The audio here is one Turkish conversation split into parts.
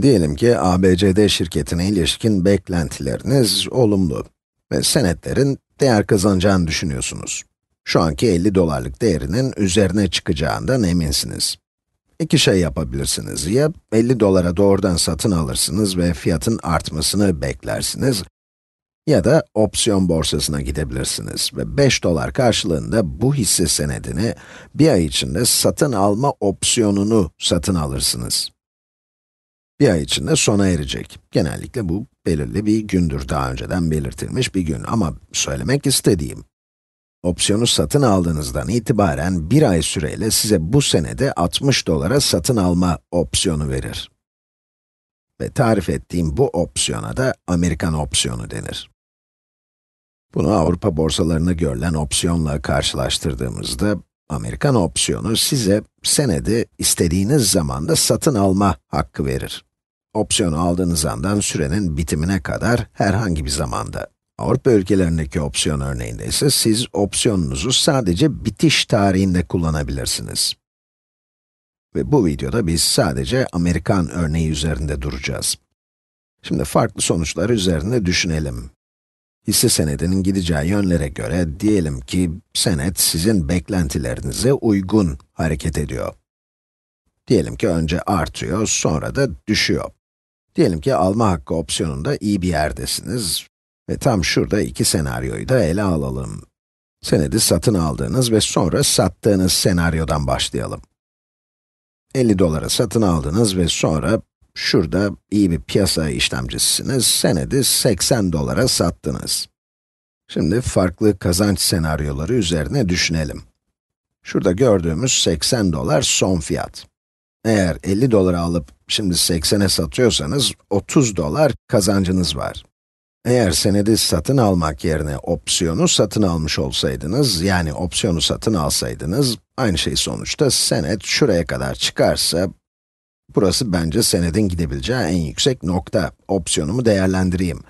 Diyelim ki ABCD şirketine ilişkin beklentileriniz olumlu ve senetlerin değer kazanacağını düşünüyorsunuz. Şu anki 50 dolarlık değerinin üzerine çıkacağından eminsiniz. İki şey yapabilirsiniz. Ya 50 dolara doğrudan satın alırsınız ve fiyatın artmasını beklersiniz ya da opsiyon borsasına gidebilirsiniz ve 5 dolar karşılığında bu hisse senedini bir ay içinde satın alma opsiyonunu satın alırsınız. Bir ay içinde sona erecek. Genellikle bu belirli bir gündür, daha önceden belirtilmiş bir gün. Ama söylemek istediğim, opsiyonu satın aldığınızdan itibaren bir ay süreyle size bu senede 60 dolara satın alma opsiyonu verir. Ve tarif ettiğim bu opsiyona da Amerikan opsiyonu denir. Bunu Avrupa borsalarında görülen opsiyonla karşılaştırdığımızda, Amerikan opsiyonu size senedi istediğiniz zamanda satın alma hakkı verir. Opsiyonu aldığınız andan sürenin bitimine kadar herhangi bir zamanda. Avrupa ülkelerindeki opsiyon örneğinde ise siz opsiyonunuzu sadece bitiş tarihinde kullanabilirsiniz. Ve bu videoda biz sadece Amerikan örneği üzerinde duracağız. Şimdi farklı sonuçlar üzerinde düşünelim. Hisse senedinin gideceği yönlere göre diyelim ki senet sizin beklentilerinize uygun hareket ediyor. Diyelim ki önce artıyor, sonra da düşüyor. Diyelim ki alma hakkı opsiyonunda iyi bir yerdesiniz ve tam şurada iki senaryoyu da ele alalım. Senedi satın aldığınız ve sonra sattığınız senaryodan başlayalım. 50 dolara satın aldınız ve sonra şurada iyi bir piyasa işlemcisisiniz, senedi 80 dolara sattınız. Şimdi farklı kazanç senaryoları üzerine düşünelim. Şurada gördüğümüz 80 dolar son fiyat. Eğer 50 dolara alıp şimdi 80'e satıyorsanız 30 dolar kazancınız var. Eğer senedi satın almak yerine opsiyonu satın almış olsaydınız, yani opsiyonu satın alsaydınız, aynı şey sonuçta senet şuraya kadar çıkarsa, burası bence senedin gidebileceği en yüksek nokta. Opsiyonumu değerlendireyim.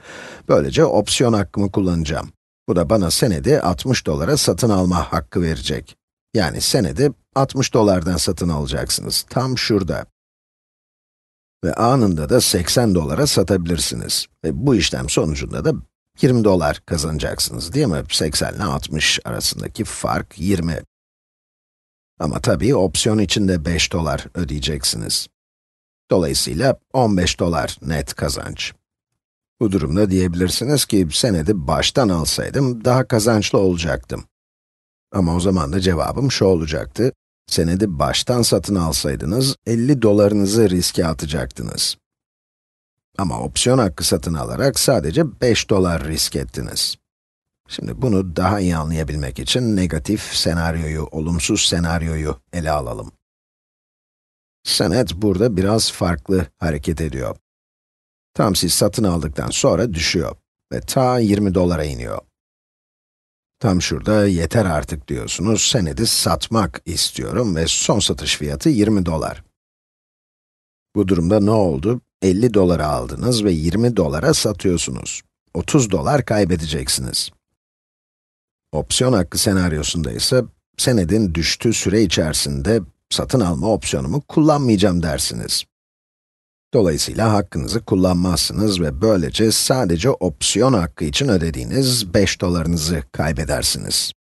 Böylece opsiyon hakkımı kullanacağım. Bu da bana senedi 60 dolara satın alma hakkı verecek. Yani senedi 60 dolardan satın alacaksınız, tam şurada. Ve anında da 80 dolara satabilirsiniz. Ve bu işlem sonucunda da 20 dolar kazanacaksınız değil mi? 80 ile 60 arasındaki fark 20. Ama tabii opsiyon için de 5 dolar ödeyeceksiniz. Dolayısıyla 15 dolar net kazanç. Bu durumda diyebilirsiniz ki senedi baştan alsaydım daha kazançlı olacaktım. Ama o zaman da cevabım şu olacaktı. Senedi baştan satın alsaydınız 50 dolarınızı riske atacaktınız. Ama opsiyon hakkı satın alarak sadece 5 dolar risk ettiniz. Şimdi bunu daha iyi anlayabilmek için negatif senaryoyu, olumsuz senaryoyu ele alalım. Senet burada biraz farklı hareket ediyor. Tam siz satın aldıktan sonra düşüyor ve ta 20 dolara iniyor. Tam şurada yeter artık diyorsunuz, senedi satmak istiyorum ve son satış fiyatı 20 dolar. Bu durumda ne oldu? 50 dolara aldınız ve 20 dolara satıyorsunuz. 30 dolar kaybedeceksiniz. Opsiyon hakkı senaryosunda ise, senedin düştüğü süre içerisinde satın alma opsiyonumu kullanmayacağım dersiniz. Dolayısıyla hakkınızı kullanmazsınız ve böylece sadece opsiyon hakkı için ödediğiniz 5 dolarınızı kaybedersiniz.